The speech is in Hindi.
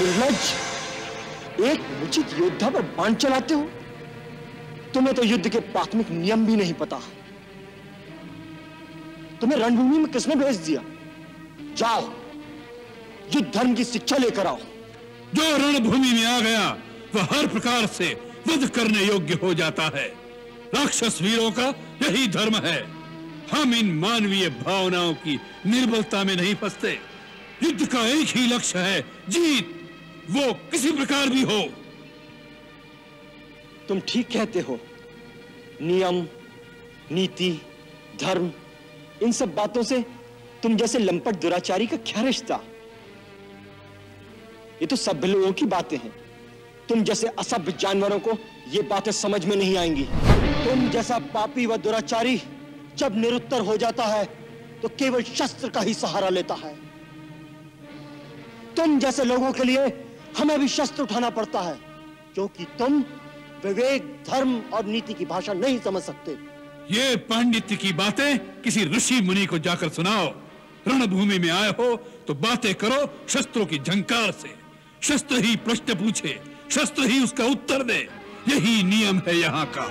निर्लज एक उचित योद्धा पर बाण चलाते हो? तुम्हें तो युद्ध के प्राथमिक नियम भी नहीं पता। तुम्हें रणभूमि में किसने भेज दिया? जाओ, युद्ध धर्म की शिक्षा लेकर आओ। जो रणभूमि में आ गया, वह हर प्रकार से युद्ध करने योग्य हो जाता है। राक्षस वीरों का यही धर्म है। हम इन मानवीय भावनाओं की निर्बलता में नहीं फंसते। युद्ध का एक ही लक्ष्य है, जीत। वो किसी प्रकार भी हो। तुम ठीक कहते हो। नियम, नीति, धर्म, इन सब बातों से तुम जैसे लंपट दुराचारी का क्या रिश्ता? ये तो सभ्य लोगों की बातें हैं। तुम जैसे असभ्य जानवरों को ये बातें समझ में नहीं आएँगी। तुम जैसा पापी व दुराचारी जब निरुत्तर हो जाता है तो केवल शस्त्र का ही सहारा लेता है। तुम जैसे लोगों के लिए हमें भी शस्त्र उठाना पड़ता है, क्योंकि तुम विवेक, धर्म और नीति की भाषा नहीं समझ सकते। ये पांडित्य की बातें किसी ऋषि मुनि को जाकर सुनाओ। रणभूमि में आए हो तो बातें करो शस्त्रों की झंकार से। शस्त्र ही प्रश्न पूछे, शस्त्र ही उसका उत्तर दे। यही नियम है यहाँ का।